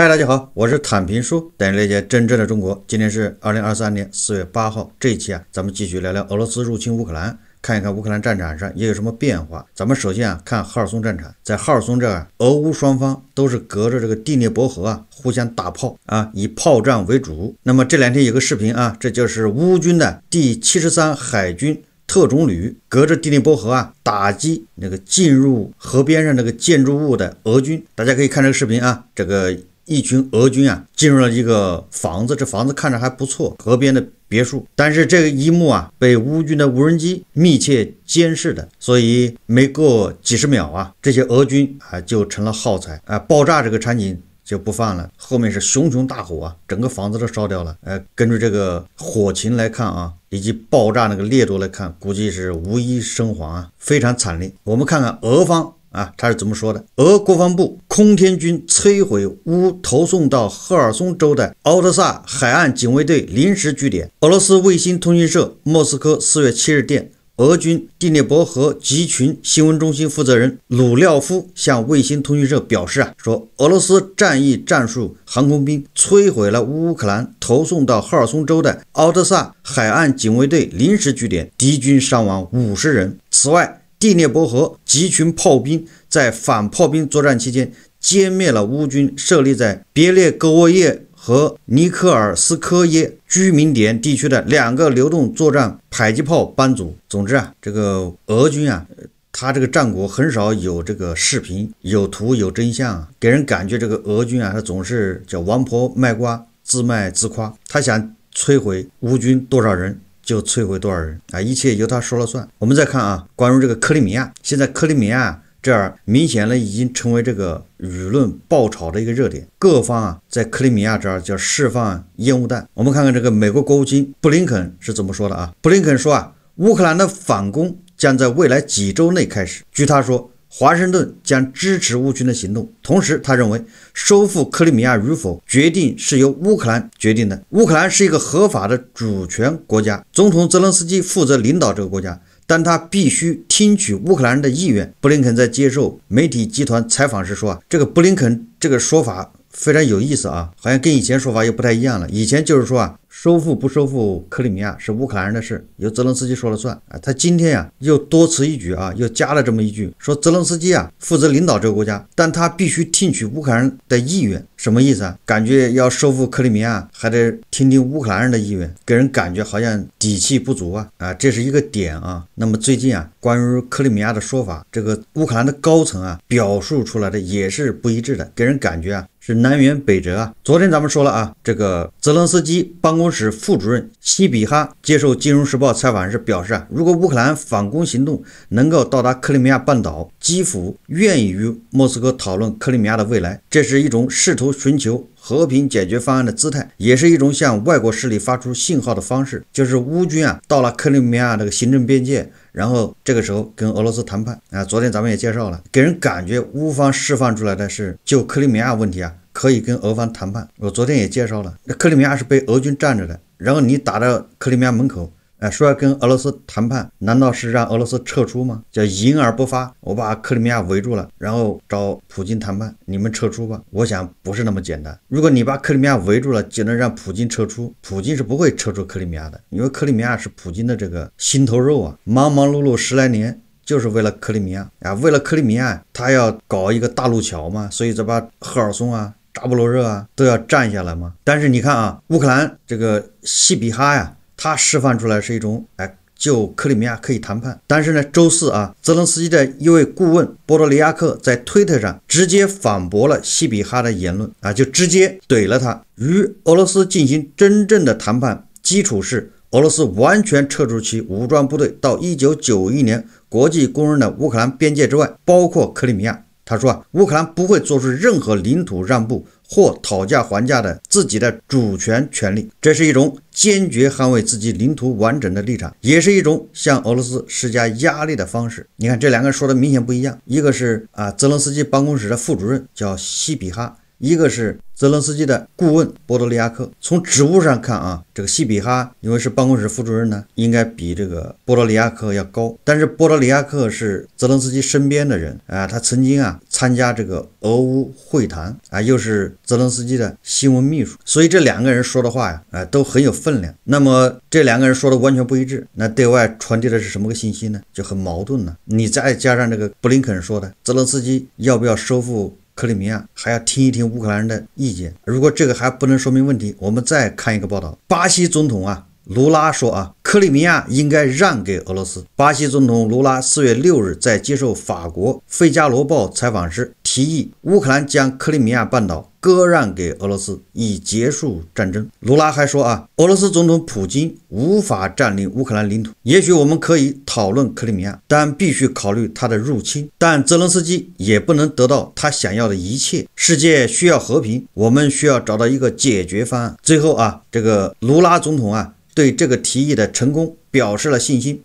嗨，大家好，我是坦平叔，带你了解真正的中国。今天是二零二三年四月八号，这一期啊，咱们继续聊聊俄罗斯入侵乌克兰，看一看乌克兰战场上也有什么变化。咱们首先啊，看哈尔松战场，在哈尔松这儿，俄乌双方都是隔着这个第聂伯河啊，互相打炮啊，以炮战为主。那么这两天有个视频啊，这就是乌军的第七十三海军特种旅隔着第聂伯河啊，打击那个进入河边上那个建筑物的俄军。大家可以看这个视频啊，这个。一群俄军啊，进入了一个房子，这房子看着还不错，河边的别墅。但是这个一幕啊，被乌军的无人机密切监视的，所以没过几十秒啊，这些俄军啊就成了耗材啊，爆炸这个场景就不放了，后面是熊熊大火啊，整个房子都烧掉了。呃，根据这个火情来看啊，以及爆炸那个烈度来看，估计是无一生还啊，非常惨烈。我们看看俄方。啊，他是怎么说的？俄国防部空天军摧毁乌投送到赫尔松州的奥德萨海岸警卫队临时据点。俄罗斯卫星通讯社莫斯科四月七日电，俄军第聂伯河集群新闻中心负责人鲁廖夫向卫星通讯社表示啊，说俄罗斯战役战术航空兵摧毁了乌克兰投送到赫尔松州的奥德萨海岸警卫队临时据点，敌军伤亡五十人。此外，第聂伯河集群炮兵在反炮兵作战期间歼灭了乌军设立在别列戈沃耶和尼科尔斯科耶居民点地区的两个流动作战迫击炮班组。总之啊，这个俄军啊，他这个战果很少有这个视频、有图、有真相啊，给人感觉这个俄军啊，他总是叫王婆卖瓜，自卖自夸。他想摧毁乌军多少人？就摧毁多少人啊！一切由他说了算。我们再看啊，关于这个克里米亚，现在克里米亚这儿明显呢已经成为这个舆论爆炒的一个热点，各方啊在克里米亚这儿叫释放烟雾弹。我们看看这个美国国务卿布林肯是怎么说的啊？布林肯说啊，乌克兰的反攻将在未来几周内开始。据他说。华盛顿将支持乌军的行动，同时他认为收复克里米亚与否决定是由乌克兰决定的。乌克兰是一个合法的主权国家，总统泽连斯基负责领导这个国家，但他必须听取乌克兰人的意愿。布林肯在接受媒体集团采访时说：“啊，这个布林肯这个说法非常有意思啊，好像跟以前说法又不太一样了。以前就是说啊。”收复不收复克里米亚是乌克兰人的事，由泽连斯基说了算啊！他今天呀又多此一举啊，又加了这么一句，说泽连斯基啊负责领导这个国家，但他必须听取乌克兰人的意愿，什么意思啊？感觉要收复克里米亚还得听听乌克兰人的意愿，给人感觉好像底气不足啊！啊，这是一个点啊。那么最近啊，关于克里米亚的说法，这个乌克兰的高层啊表述出来的也是不一致的，给人感觉啊。是南辕北辙啊！昨天咱们说了啊，这个泽伦斯基办公室副主任西比哈接受《金融时报》采访时表示啊，如果乌克兰反攻行动能够到达克里米亚半岛，基辅愿意与莫斯科讨论克里米亚的未来，这是一种试图寻求。和平解决方案的姿态，也是一种向外国势力发出信号的方式。就是乌军啊，到了克里米亚这个行政边界，然后这个时候跟俄罗斯谈判啊。昨天咱们也介绍了，给人感觉乌方释放出来的是就克里米亚问题啊，可以跟俄方谈判。我昨天也介绍了，那克里米亚是被俄军占着的，然后你打到克里米亚门口。哎，说要跟俄罗斯谈判，难道是让俄罗斯撤出吗？叫迎而不发，我把克里米亚围住了，然后找普京谈判，你们撤出吧。我想不是那么简单。如果你把克里米亚围住了，就能让普京撤出，普京是不会撤出克里米亚的，因为克里米亚是普京的这个心头肉啊。忙忙碌碌十来年，就是为了克里米亚啊，为了克里米亚，他要搞一个大陆桥嘛，所以这把赫尔松啊、扎波罗热啊都要占下来嘛。但是你看啊，乌克兰这个西比哈呀。他释放出来是一种，哎，就克里米亚可以谈判。但是呢，周四啊，泽连斯基的一位顾问波多利亚克在推特上直接反驳了西比哈的言论啊，就直接怼了他。与俄罗斯进行真正的谈判，基础是俄罗斯完全撤出其武装部队到一九九一年国际公认的乌克兰边界之外，包括克里米亚。他说啊，乌克兰不会做出任何领土让步或讨价还价的自己的主权权利，这是一种坚决捍卫自己领土完整的立场，也是一种向俄罗斯施加压力的方式。你看这两个说的明显不一样，一个是啊泽连斯基办公室的副主任叫西比哈，一个是泽伦斯基的顾问波多利亚克。从职务上看啊，这个西比哈因为是办公室副主任呢，应该比这个波多利亚克要高。但是波多利亚克是泽伦斯基身边的人啊，他曾经啊参加这个俄乌会谈啊，又是泽伦斯基的新闻秘书，所以这两个人说的话呀，啊都很有分量。那么这两个人说的完全不一致，那对外传递的是什么个信息呢？就很矛盾了。你再加上这个布林肯说的，泽伦斯基要不要收复？克里米亚还要听一听乌克兰人的意见。如果这个还不能说明问题，我们再看一个报道。巴西总统啊，卢拉说啊，克里米亚应该让给俄罗斯。巴西总统卢拉四月六日在接受法国《费加罗报》采访时。提议乌克兰将克里米亚半岛割让给俄罗斯，以结束战争。卢拉还说啊，俄罗斯总统普京无法占领乌克兰领土。也许我们可以讨论克里米亚，但必须考虑他的入侵。但泽伦斯基也不能得到他想要的一切。世界需要和平，我们需要找到一个解决方案。最后啊，这个卢拉总统啊，对这个提议的成功表示了信心，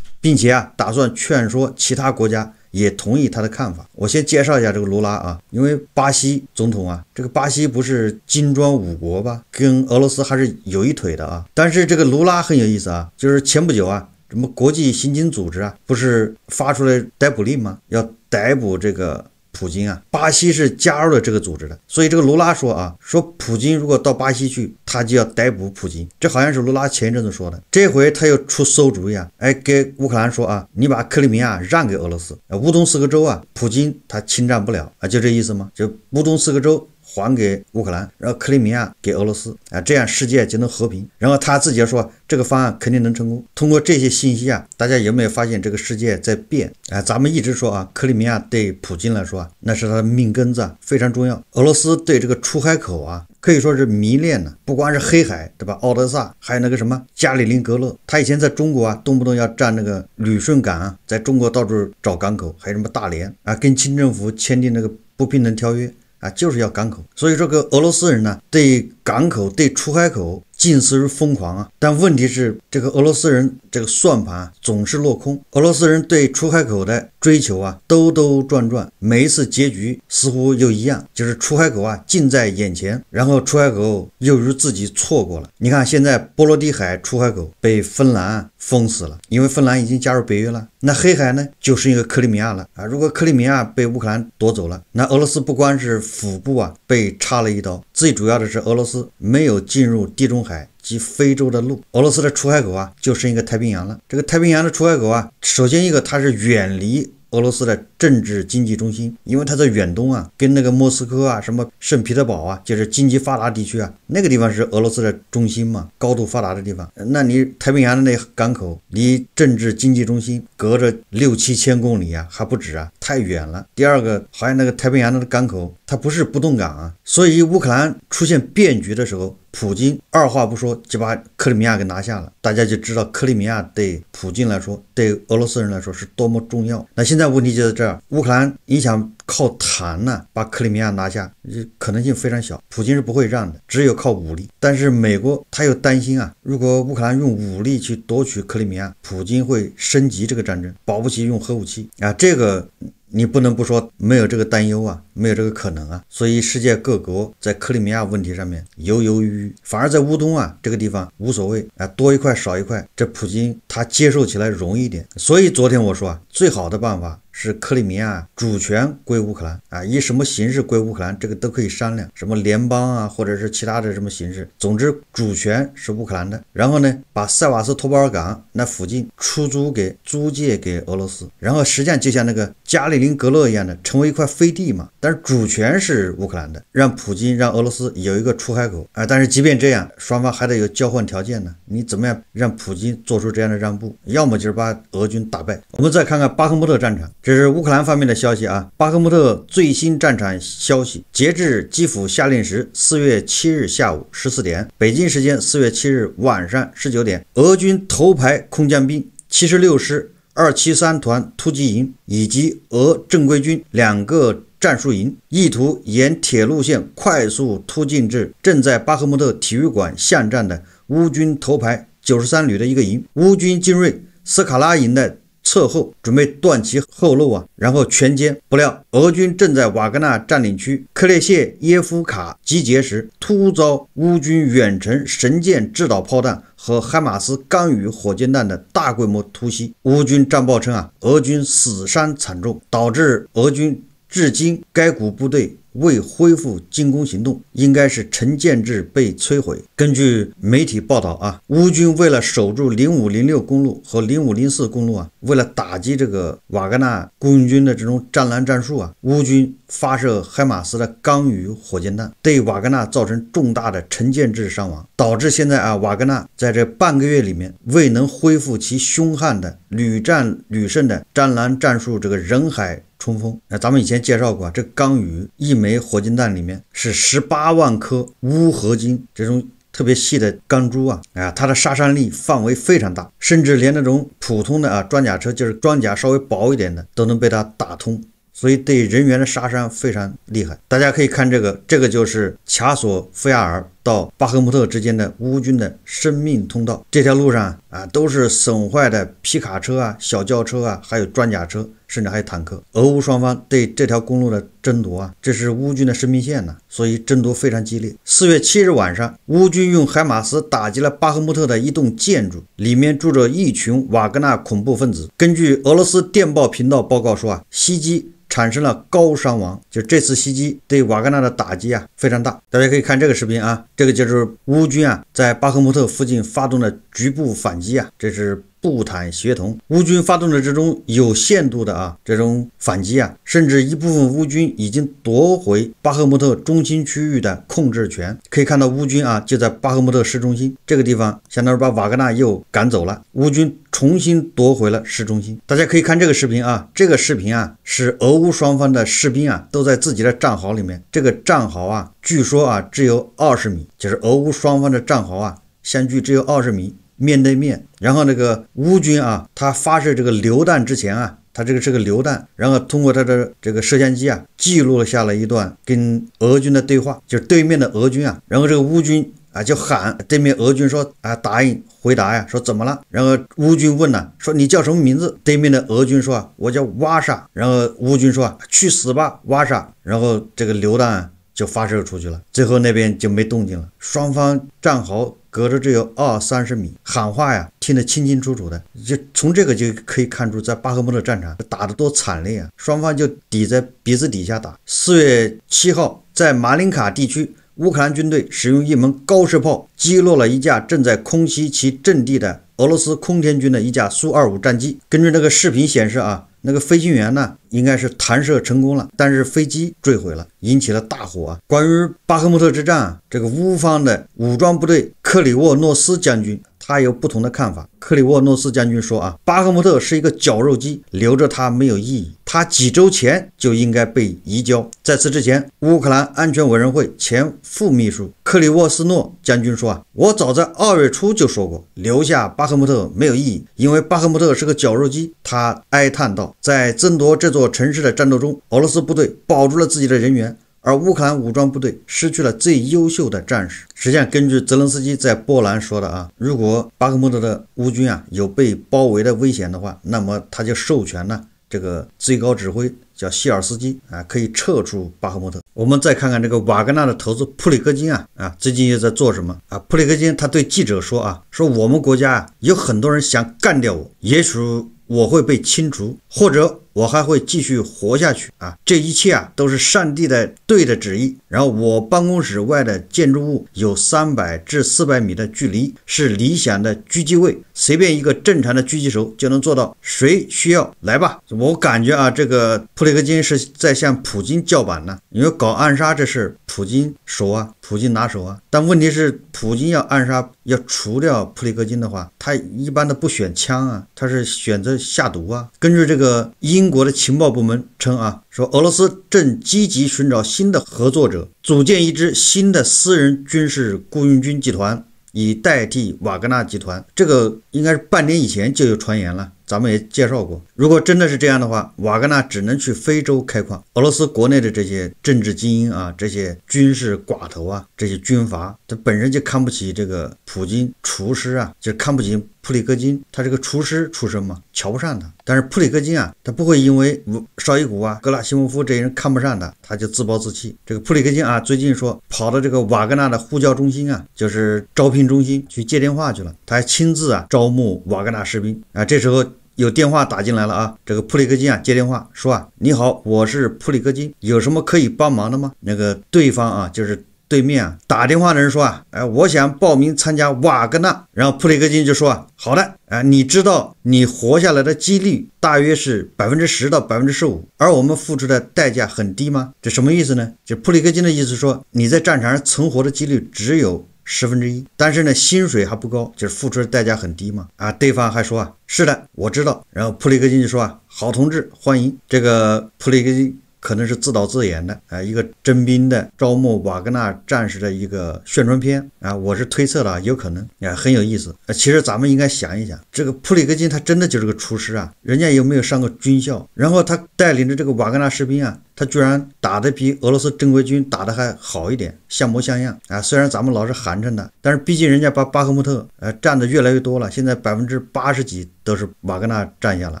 并且啊，打算劝说其他国家。也同意他的看法。我先介绍一下这个卢拉啊，因为巴西总统啊，这个巴西不是金砖五国吧，跟俄罗斯还是有一腿的啊。但是这个卢拉很有意思啊，就是前不久啊，什么国际刑警组织啊，不是发出来逮捕令吗？要逮捕这个。普京啊，巴西是加入了这个组织的，所以这个卢拉说啊，说普京如果到巴西去，他就要逮捕普京。这好像是卢拉前一阵子说的，这回他又出馊主意啊，哎，给乌克兰说啊，你把克里米亚让给俄罗斯，乌东四个州啊，普京他侵占不了啊，就这意思吗？就乌东四个州。还给乌克兰，然后克里米亚给俄罗斯啊，这样世界就能和平。然后他自己说这个方案肯定能成功。通过这些信息啊，大家有没有发现这个世界在变啊？咱们一直说啊，克里米亚对普京来说啊，那是他的命根子，非常重要。俄罗斯对这个出海口啊，可以说是迷恋呢。不光是黑海，对吧？奥德萨，还有那个什么加里宁格勒。他以前在中国啊，动不动要占那个旅顺港啊，在中国到处找港口，还有什么大连啊，跟清政府签订那个不平等条约。啊，就是要港口，所以这个俄罗斯人呢，对港口、对出海口。近似于疯狂啊！但问题是，这个俄罗斯人这个算盘总是落空。俄罗斯人对出海口的追求啊，兜兜转转，每一次结局似乎又一样，就是出海口啊近在眼前，然后出海口又如自己错过了。你看，现在波罗的海出海口被芬兰封死了，因为芬兰已经加入北约了。那黑海呢，就是一个克里米亚了啊！如果克里米亚被乌克兰夺走了，那俄罗斯不光是腹部啊被插了一刀，最主要的是俄罗斯没有进入地中海。及非洲的路，俄罗斯的出海口啊，就剩一个太平洋了。这个太平洋的出海口啊，首先一个它是远离俄罗斯的政治经济中心，因为它在远东啊，跟那个莫斯科啊、什么圣彼得堡啊，就是经济发达地区啊，那个地方是俄罗斯的中心嘛，高度发达的地方。那你太平洋的那港口离政治经济中心隔着六七千公里啊，还不止啊，太远了。第二个，好像那个太平洋的港口，它不是不动港啊，所以乌克兰出现变局的时候。普京二话不说就把克里米亚给拿下了，大家就知道克里米亚对普京来说，对俄罗斯人来说是多么重要。那现在问题就在这儿，乌克兰你想靠谈呢把克里米亚拿下，这可能性非常小，普京是不会让的，只有靠武力。但是美国他又担心啊，如果乌克兰用武力去夺取克里米亚，普京会升级这个战争，保不齐用核武器啊，这个。你不能不说没有这个担忧啊，没有这个可能啊，所以世界各国在克里米亚问题上面犹犹豫豫，反而在乌东啊这个地方无所谓啊，多一块少一块，这普京他接受起来容易一点。所以昨天我说啊，最好的办法。是克里米亚主权归乌克兰啊，以什么形式归乌克兰，这个都可以商量，什么联邦啊，或者是其他的什么形式，总之主权是乌克兰的。然后呢，把塞瓦斯托波尔港那附近出租给租借给俄罗斯，然后实际上就像那个加里宁格勒一样的，成为一块飞地嘛。但是主权是乌克兰的，让普京让俄罗斯有一个出海口啊。但是即便这样，双方还得有交换条件呢。你怎么样让普京做出这样的让步？要么就是把俄军打败。我们再看看巴赫穆特战场。这是乌克兰方面的消息啊，巴赫穆特最新战场消息，截至基辅下令时，四月七日下午十四点，北京时间四月七日晚上十九点，俄军头牌空降兵七十六师二七三团突击营以及俄正规军两个战术营，意图沿铁路线快速突进至正在巴赫穆特体育馆巷战的乌军头牌九十三旅的一个营，乌军精锐斯卡拉营的。侧后，准备断其后路啊，然后全歼。不料俄军正在瓦格纳占领区克列谢耶夫卡集结时，突遭乌军远程神箭制导炮弹和海马斯钢雨火箭弹的大规模突袭。乌军战报称啊，俄军死伤惨重，导致俄军至今该股部队。未恢复进攻行动，应该是陈建制被摧毁。根据媒体报道啊，乌军为了守住零五零六公路和零五零四公路啊，为了打击这个瓦格纳雇佣军的这种战狼战术啊，乌军发射海马斯的钢雨火箭弹，对瓦格纳造成重大的陈建制伤亡，导致现在啊，瓦格纳在这半个月里面未能恢复其凶悍的屡战屡胜的战狼战术，这个人海。冲锋，那咱们以前介绍过，这钢雨一枚火箭弹里面是十八万颗钨合金这种特别细的钢珠啊，啊，它的杀伤力范围非常大，甚至连那种普通的啊装甲车，就是装甲稍微薄一点的，都能被它打通。所以对人员的杀伤非常厉害。大家可以看这个，这个就是卡索夫亚尔到巴赫穆特之间的乌军的生命通道。这条路上啊，都是损坏的皮卡车啊、小轿车啊，还有装甲车，甚至还有坦克。俄乌双方对这条公路的争夺啊，这是乌军的生命线呐，所以争夺非常激烈。四月七日晚上，乌军用海马斯打击了巴赫穆特的一栋建筑，里面住着一群瓦格纳恐怖分子。根据俄罗斯电报频道报告说啊，袭击。产生了高伤亡，就这次袭击对瓦格纳的打击啊非常大。大家可以看这个视频啊，这个就是乌军啊在巴赫穆特附近发动的局部反击啊，这是。步坦协同，乌军发动的这种有限度的啊这种反击啊，甚至一部分乌军已经夺回巴赫穆特中心区域的控制权。可以看到，乌军啊就在巴赫穆特市中心这个地方，相当于把瓦格纳又赶走了。乌军重新夺回了市中心。大家可以看这个视频啊，这个视频啊是俄乌双方的士兵啊都在自己的战壕里面。这个战壕啊，据说啊只有二十米，就是俄乌双方的战壕啊相距只有二十米。面对面，然后那个乌军啊，他发射这个榴弹之前啊，他这个是个榴弹，然后通过他的这个摄像机啊，记录了下了一段跟俄军的对话，就是对面的俄军啊，然后这个乌军啊就喊对面俄军说啊答应回答呀，说怎么了？然后乌军问呢，说你叫什么名字？对面的俄军说啊我叫瓦莎，然后乌军说啊去死吧瓦莎，然后这个榴弹就发射出去了，最后那边就没动静了，双方战壕。隔着只有二三十米，喊话呀，听得清清楚楚的。就从这个就可以看出，在巴赫穆特战场打得多惨烈啊！双方就抵在鼻子底下打。四月七号，在马林卡地区，乌克兰军队使用一门高射炮击落了一架正在空袭其阵地的俄罗斯空天军的一架苏二五战机。根据那个视频显示啊。那个飞行员呢，应该是弹射成功了，但是飞机坠毁了，引起了大火啊。关于巴赫穆特之战，这个乌方的武装部队克里沃诺斯将军。他有不同的看法。克里沃诺斯将军说：“啊，巴赫穆特是一个绞肉机，留着它没有意义。他几周前就应该被移交。”在此之前，乌克兰安全委员会前副秘书克里沃斯诺将军说：“啊，我早在二月初就说过，留下巴赫穆特没有意义，因为巴赫穆特是个绞肉机。”他哀叹道：“在争夺这座城市的战斗中，俄罗斯部队保住了自己的人员。”而乌克兰武装部队失去了最优秀的战士。实际上，根据泽连斯基在波兰说的啊，如果巴赫穆特的乌军啊有被包围的危险的话，那么他就授权呢这个最高指挥叫希尔斯基啊，可以撤出巴赫穆特。我们再看看这个瓦格纳的头子普里戈金啊啊，最近又在做什么啊？普里戈金他对记者说啊，说我们国家啊有很多人想干掉我，也许我会被清除，或者。我还会继续活下去啊！这一切啊都是上帝的对的旨意。然后我办公室外的建筑物有三百至四百米的距离，是理想的狙击位，随便一个正常的狙击手就能做到。谁需要来吧？我感觉啊，这个普里戈金是在向普京叫板呢。因为搞暗杀这事，普京熟啊，普京拿手啊。但问题是，普京要暗杀，要除掉普里戈金的话，他一般的不选枪啊，他是选择下毒啊。根据这个英。英国的情报部门称啊，说俄罗斯正积极寻找新的合作者，组建一支新的私人军事雇佣军集团，以代替瓦格纳集团。这个应该是半年以前就有传言了。咱们也介绍过，如果真的是这样的话，瓦格纳只能去非洲开矿。俄罗斯国内的这些政治精英啊，这些军事寡头啊，这些军阀，他本身就看不起这个普京厨师啊，就看不起普里戈金他这个厨师出身嘛，瞧不上他。但是普里戈金啊，他不会因为绍伊古啊、格拉西莫夫这些人看不上他，他就自暴自弃。这个普里戈金啊，最近说跑到这个瓦格纳的呼叫中心啊，就是招聘中心去接电话去了，他还亲自啊招募瓦格纳士兵啊。这时候有电话打进来了啊，这个普里戈金啊接电话说啊，你好，我是普里戈金，有什么可以帮忙的吗？那个对方啊，就是。对面啊，打电话的人说啊，哎，我想报名参加瓦格纳。然后普里戈金就说啊，好的，啊，你知道你活下来的几率大约是百分之十到百分之十五，而我们付出的代价很低吗？这什么意思呢？就普里戈金的意思说，你在战场上存活的几率只有十分之一，但是呢，薪水还不高，就是付出的代价很低嘛。啊，对方还说啊，是的，我知道。然后普里戈金就说啊，好同志，欢迎这个普里戈金。可能是自导自演的啊，一个征兵的招募瓦格纳战士的一个宣传片啊，我是推测的，有可能啊，很有意思啊。其实咱们应该想一想，这个普里戈金他真的就是个厨师啊，人家有没有上过军校？然后他带领着这个瓦格纳士兵啊。他居然打得比俄罗斯正规军打得还好一点，像模像样啊！虽然咱们老是寒碜他，但是毕竟人家把巴赫穆特呃占的越来越多了，现在百分之八十几都是瓦格纳占下了。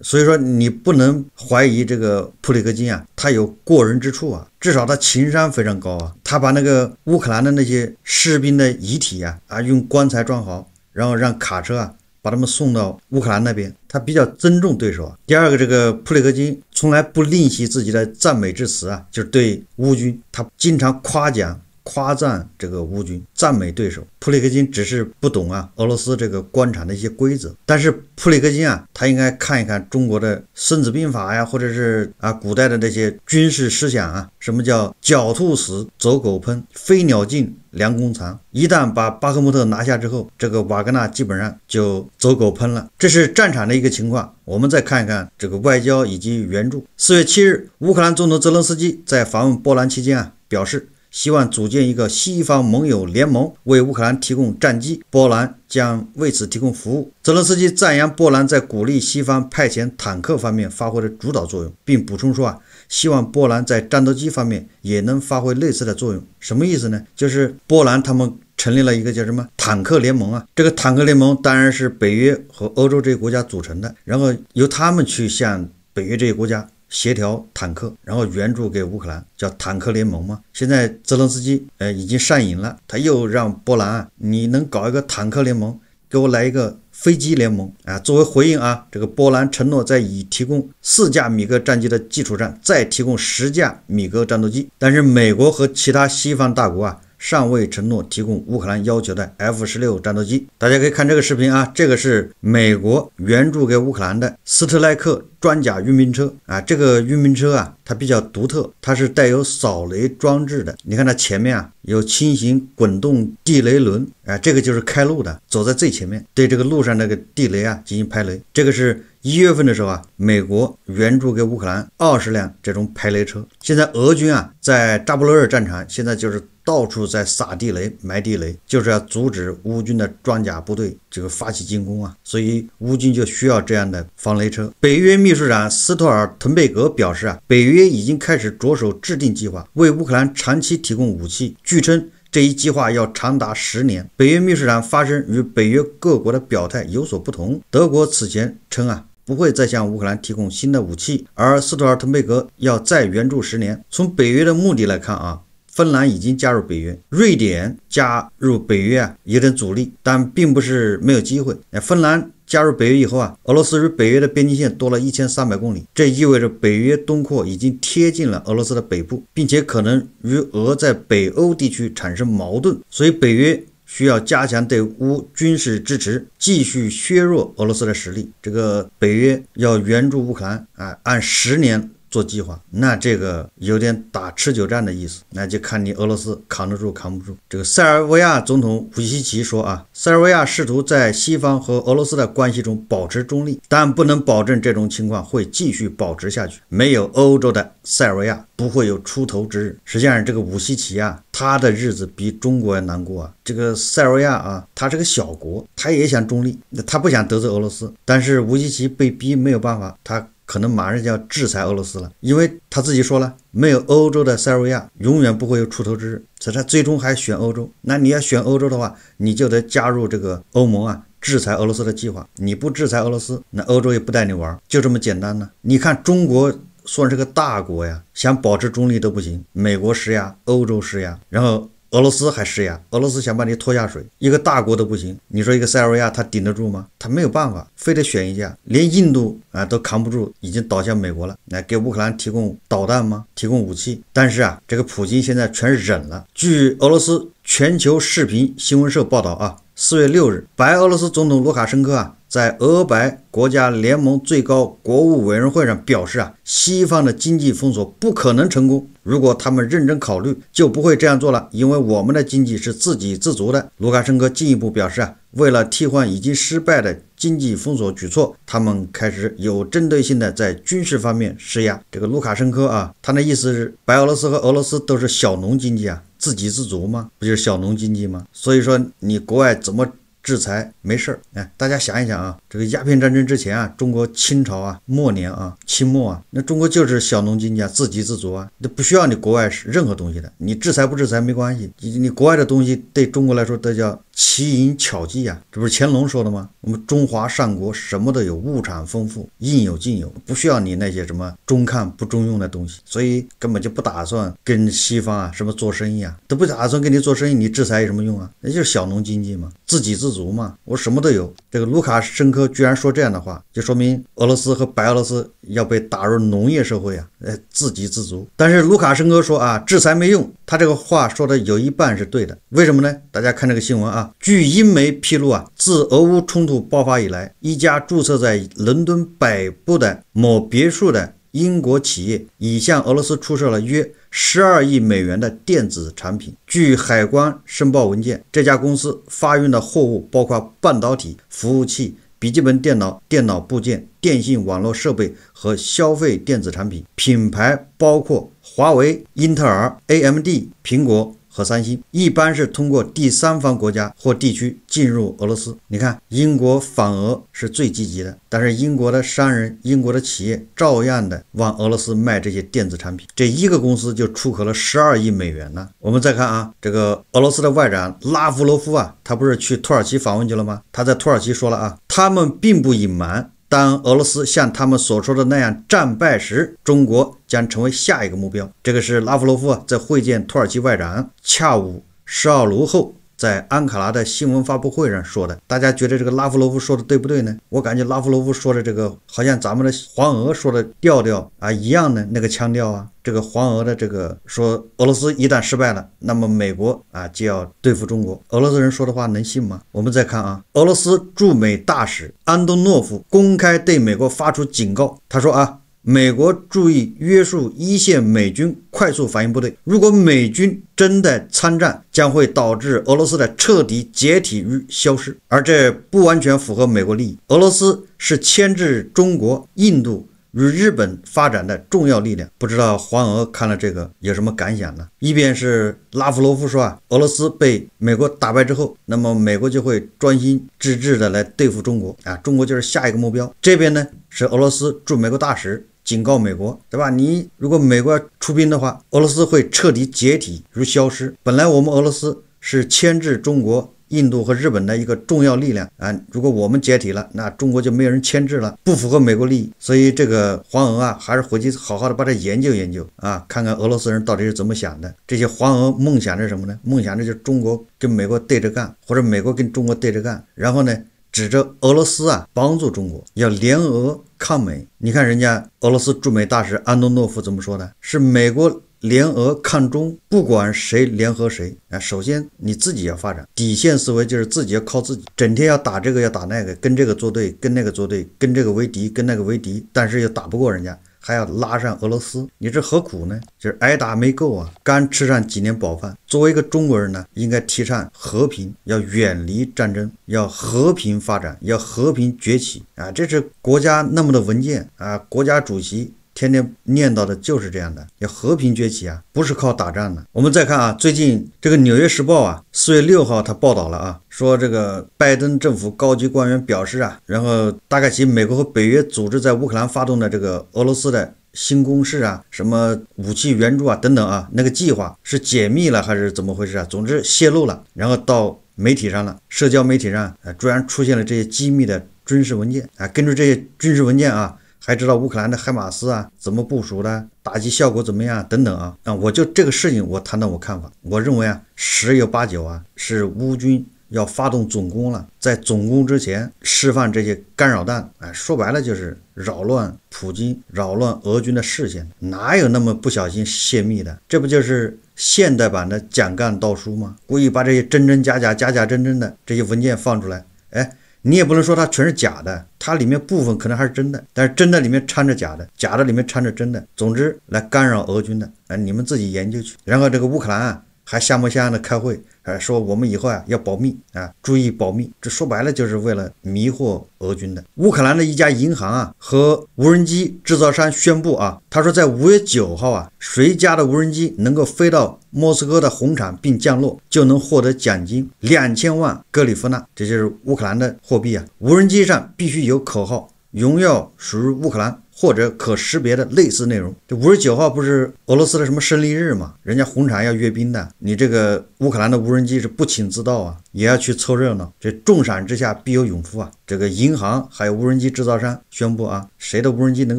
所以说你不能怀疑这个普里戈金啊，他有过人之处啊，至少他情商非常高啊。他把那个乌克兰的那些士兵的遗体啊啊用棺材装好，然后让卡车啊。把他们送到乌克兰那边，他比较尊重对手啊。第二个，这个普里克金从来不吝惜自己的赞美之词啊，就是对乌军，他经常夸奖。夸赞这个乌军，赞美对手。普里克金只是不懂啊，俄罗斯这个官场的一些规则。但是普里克金啊，他应该看一看中国的《孙子兵法》呀，或者是啊古代的那些军事思想啊。什么叫狡兔死，走狗烹；飞鸟尽，良弓藏。一旦把巴赫穆特拿下之后，这个瓦格纳基本上就走狗烹了。这是战场的一个情况。我们再看一看这个外交以及援助。四月七日，乌克兰总统泽连斯基在访问波兰期间啊，表示。希望组建一个西方盟友联盟，为乌克兰提供战机，波兰将为此提供服务。泽连斯基赞扬波兰在鼓励西方派遣坦克方面发挥的主导作用，并补充说啊，希望波兰在战斗机方面也能发挥类似的作用。什么意思呢？就是波兰他们成立了一个叫什么坦克联盟啊？这个坦克联盟当然是北约和欧洲这些国家组成的，然后由他们去向北约这些国家。协调坦克，然后援助给乌克兰，叫坦克联盟嘛。现在泽连斯基呃已经上瘾了，他又让波兰啊，你能搞一个坦克联盟，给我来一个飞机联盟啊。作为回应啊，这个波兰承诺在已提供四架米格战机的基础上，再提供十架米格战斗机。但是美国和其他西方大国啊。尚未承诺提供乌克兰要求的 F 十六战斗机。大家可以看这个视频啊，这个是美国援助给乌克兰的斯特莱克装甲运兵车啊。这个运兵车啊，它比较独特，它是带有扫雷装置的。你看它前面啊有轻型滚动地雷轮啊，这个就是开路的，走在最前面，对这个路上那个地雷啊进行排雷。这个是一月份的时候啊，美国援助给乌克兰二十辆这种排雷车。现在俄军啊在扎波罗热战场，现在就是。到处在撒地雷、埋地雷，就是要阻止乌军的装甲部队这个发起进攻啊！所以乌军就需要这样的防雷车。北约秘书长斯托尔滕贝格表示啊，北约已经开始着手制定计划，为乌克兰长期提供武器。据称，这一计划要长达十年。北约秘书长发声与北约各国的表态有所不同。德国此前称啊，不会再向乌克兰提供新的武器，而斯托尔滕贝格要再援助十年。从北约的目的来看啊。芬兰已经加入北约，瑞典加入北约啊，有点阻力，但并不是没有机会。哎，芬兰加入北约以后啊，俄罗斯与北约的边境线多了一千三百公里，这意味着北约东扩已经贴近了俄罗斯的北部，并且可能与俄在北欧地区产生矛盾。所以，北约需要加强对乌军事支持，继续削弱俄罗斯的实力。这个北约要援助乌克兰啊，按十年。做计划，那这个有点打持久战的意思，那就看你俄罗斯扛得住扛不住。这个塞尔维亚总统武西奇说啊，塞尔维亚试图在西方和俄罗斯的关系中保持中立，但不能保证这种情况会继续保持下去。没有欧洲的塞尔维亚不会有出头之日。实际上，这个武西奇啊，他的日子比中国要难过啊。这个塞尔维亚啊，他是个小国，他也想中立，他不想得罪俄罗斯，但是武西奇被逼没有办法，他。可能马上就要制裁俄罗斯了，因为他自己说了，没有欧洲的塞尔维亚永远不会有出头之日，所以他最终还选欧洲。那你要选欧洲的话，你就得加入这个欧盟啊，制裁俄罗斯的计划。你不制裁俄罗斯，那欧洲也不带你玩，就这么简单呢。你看中国算是个大国呀，想保持中立都不行，美国施压，欧洲施压，然后。俄罗斯还施压，俄罗斯想把你拖下水，一个大国都不行。你说一个塞尔维亚，他顶得住吗？他没有办法，非得选一家，连印度啊都扛不住，已经倒向美国了。来给乌克兰提供导弹吗？提供武器？但是啊，这个普京现在全忍了。据俄罗斯全球视频新闻社报道啊，四月六日，白俄罗斯总统卢卡申科啊。在俄白国家联盟最高国务委员会上表示啊，西方的经济封锁不可能成功。如果他们认真考虑，就不会这样做了，因为我们的经济是自给自足的。卢卡申科进一步表示啊，为了替换已经失败的经济封锁举措，他们开始有针对性的在军事方面施压。这个卢卡申科啊，他的意思是，白俄罗斯和俄罗斯都是小农经济啊，自给自足吗？不就是小农经济吗？所以说，你国外怎么？制裁没事儿，哎，大家想一想啊，这个鸦片战争之前啊，中国清朝啊末年啊，清末啊，那中国就是小农经济啊，自给自足啊，那不需要你国外任何东西的，你制裁不制裁没关系，你你国外的东西对中国来说都叫奇淫巧技啊，这不是乾隆说的吗？我们中华上国什么都有，物产丰富，应有尽有，不需要你那些什么中看不中用的东西，所以根本就不打算跟西方啊什么做生意啊，都不打算跟你做生意，你制裁有什么用啊？那就是小农经济嘛，自给自。足嘛，我什么都有。这个卢卡申科居然说这样的话，就说明俄罗斯和白俄罗斯要被打入农业社会啊，呃，自给自足。但是卢卡申科说啊，制裁没用。他这个话说的有一半是对的。为什么呢？大家看这个新闻啊，据英媒披露啊，自俄乌冲突爆发以来，一家注册在伦敦北部的某别墅的。英国企业已向俄罗斯出售了约十二亿美元的电子产品。据海关申报文件，这家公司发运的货物包括半导体、服务器、笔记本电脑、电脑部件、电信网络设备和消费电子产品，品牌包括华为、英特尔、AMD、苹果。和三星一般是通过第三方国家或地区进入俄罗斯。你看，英国反俄是最积极的，但是英国的商人、英国的企业照样的往俄罗斯卖这些电子产品。这一个公司就出口了十二亿美元呢。我们再看啊，这个俄罗斯的外长拉夫罗夫啊，他不是去土耳其访问去了吗？他在土耳其说了啊，他们并不隐瞒。当俄罗斯像他们所说的那样战败时，中国将成为下一个目标。这个是拉夫罗夫在会见土耳其外长恰武什奥卢后。在安卡拉的新闻发布会上说的，大家觉得这个拉夫罗夫说的对不对呢？我感觉拉夫罗夫说的这个好像咱们的黄俄说的调调啊一样的那个腔调啊。这个黄俄的这个说俄罗斯一旦失败了，那么美国啊就要对付中国。俄罗斯人说的话能信吗？我们再看啊，俄罗斯驻美大使安东诺夫公开对美国发出警告，他说啊。美国注意约束一线美军快速反应部队。如果美军真的参战，将会导致俄罗斯的彻底解体与消失，而这不完全符合美国利益。俄罗斯是牵制中国、印度与日本发展的重要力量。不知道黄俄看了这个有什么感想呢？一边是拉夫罗夫说啊，俄罗斯被美国打败之后，那么美国就会专心致志的来对付中国啊，中国就是下一个目标。这边呢是俄罗斯驻美国大使。警告美国，对吧？你如果美国要出兵的话，俄罗斯会彻底解体如消失。本来我们俄罗斯是牵制中国、印度和日本的一个重要力量啊。如果我们解体了，那中国就没有人牵制了，不符合美国利益。所以这个黄俄啊，还是回去好好的把它研究研究啊，看看俄罗斯人到底是怎么想的。这些黄俄梦想着什么呢？梦想着就是中国跟美国对着干，或者美国跟中国对着干，然后呢？指着俄罗斯啊，帮助中国要联俄抗美。你看人家俄罗斯驻美大使安东诺夫怎么说的？是美国联俄抗中，不管谁联合谁啊，首先你自己要发展底线思维，就是自己要靠自己，整天要打这个要打那个，跟这个作对，跟那个作对，跟这个为敌，跟那个为敌，但是又打不过人家。还要拉上俄罗斯，你这何苦呢？就是挨打没够啊，刚吃上几年饱饭。作为一个中国人呢，应该提倡和平，要远离战争，要和平发展，要和平崛起啊！这是国家那么多文件啊，国家主席。天天念叨的就是这样的，要和平崛起啊，不是靠打仗的。我们再看啊，最近这个《纽约时报》啊，四月六号他报道了啊，说这个拜登政府高级官员表示啊，然后大概其美国和北约组织在乌克兰发动的这个俄罗斯的新攻势啊，什么武器援助啊等等啊，那个计划是解密了还是怎么回事啊？总之泄露了，然后到。媒体上了，社交媒体上啊，居然出现了这些机密的军事文件啊。根据这些军事文件啊，还知道乌克兰的海马斯啊怎么部署的，打击效果怎么样等等啊。啊，我就这个事情，我谈谈我看法。我认为啊，十有八九啊是乌军。要发动总攻了，在总攻之前释放这些干扰弹，哎，说白了就是扰乱普京、扰乱俄军的视线，哪有那么不小心泄密的？这不就是现代版的蒋干盗书吗？故意把这些真真假假、假假真真的这些文件放出来，哎，你也不能说它全是假的，它里面部分可能还是真的，但是真的里面掺着假的，假的里面掺着真的，总之来干扰俄军的，哎，你们自己研究去。然后这个乌克兰啊。还像模像样的开会，哎，说我们以后啊要保密啊，注意保密。这说白了就是为了迷惑俄军的。乌克兰的一家银行啊和无人机制造商宣布啊，他说在五月九号啊，谁家的无人机能够飞到莫斯科的红场并降落，就能获得奖金两千万格里夫纳，这就是乌克兰的货币啊。无人机上必须有口号。荣耀属于乌克兰，或者可识别的类似内容。这五十九号不是俄罗斯的什么胜利日吗？人家红场要阅兵的，你这个乌克兰的无人机是不请自到啊，也要去凑热闹。这重赏之下必有勇夫啊！这个银行还有无人机制造商宣布啊，谁的无人机能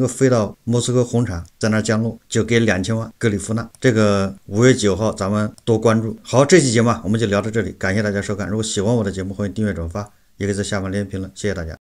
够飞到莫斯科红场，在那降落，就给两千万格里夫纳。这个五月九号咱们多关注。好，这期节目啊我们就聊到这里，感谢大家收看。如果喜欢我的节目，欢迎订阅转发，也可以在下方留言评论。谢谢大家。